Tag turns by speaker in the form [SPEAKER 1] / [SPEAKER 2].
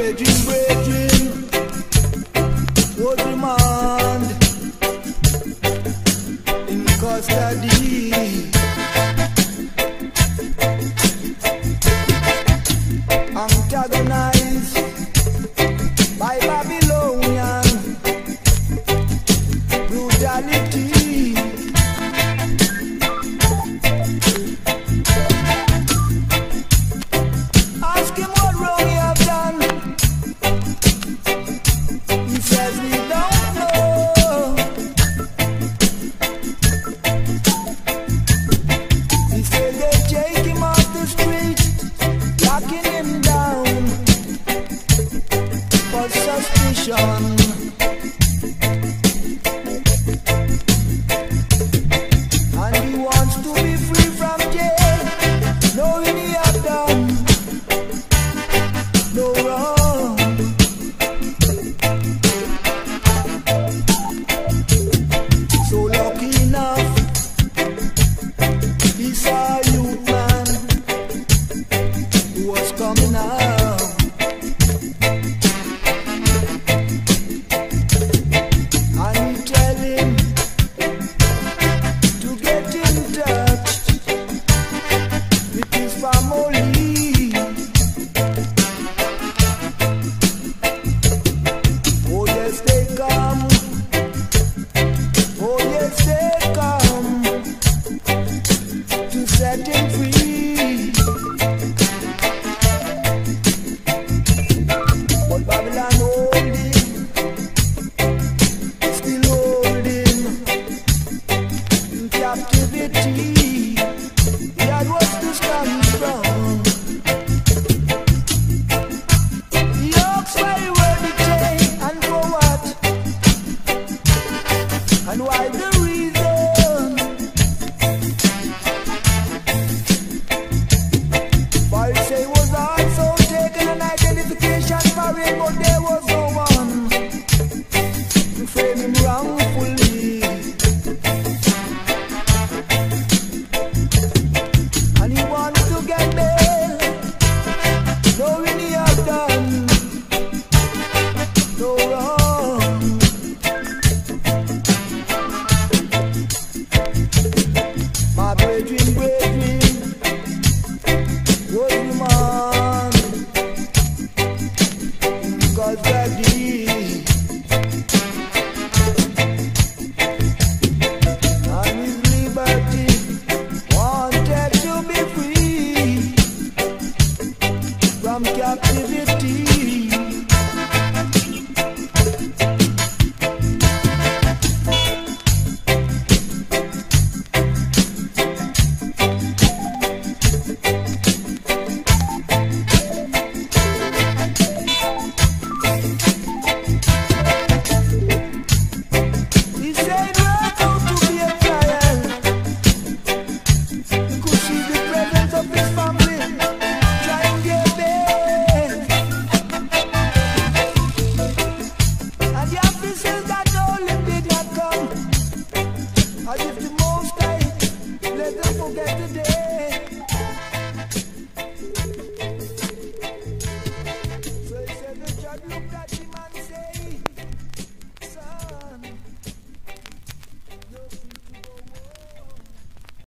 [SPEAKER 1] brethren, brethren, what demand in custody? politician and why the high let them forget